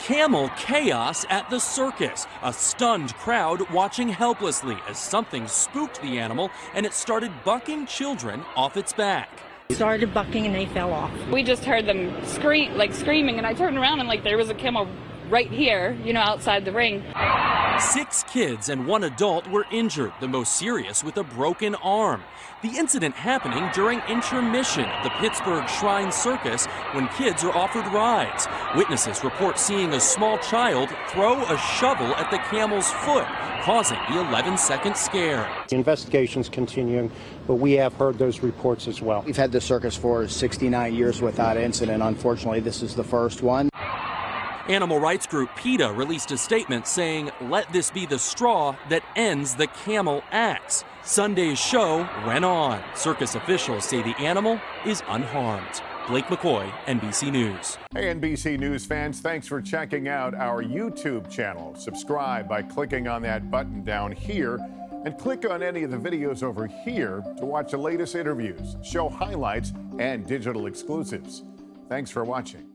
Camel chaos at the circus. A stunned crowd watching helplessly as something spooked the animal and it started bucking children off its back. Started bucking and they fell off. We just heard them scream, like screaming, and I turned around and like there was a camel right here, you know, outside the ring. Six kids and one adult were injured, the most serious with a broken arm. The incident happening during intermission of the Pittsburgh Shrine Circus when kids are offered rides. Witnesses report seeing a small child throw a shovel at the camel's foot, causing the 11 second scare. The investigation's continuing, but we have heard those reports as well. We've had the circus for 69 years without incident. Unfortunately, this is the first one. Animal rights group PETA released a statement saying, Let this be the straw that ends the camel acts. Sunday's show went on. Circus officials say the animal is unharmed. Blake McCoy, NBC News. Hey, NBC News fans, thanks for checking out our YouTube channel. Subscribe by clicking on that button down here and click on any of the videos over here to watch the latest interviews, show highlights, and digital exclusives. Thanks for watching.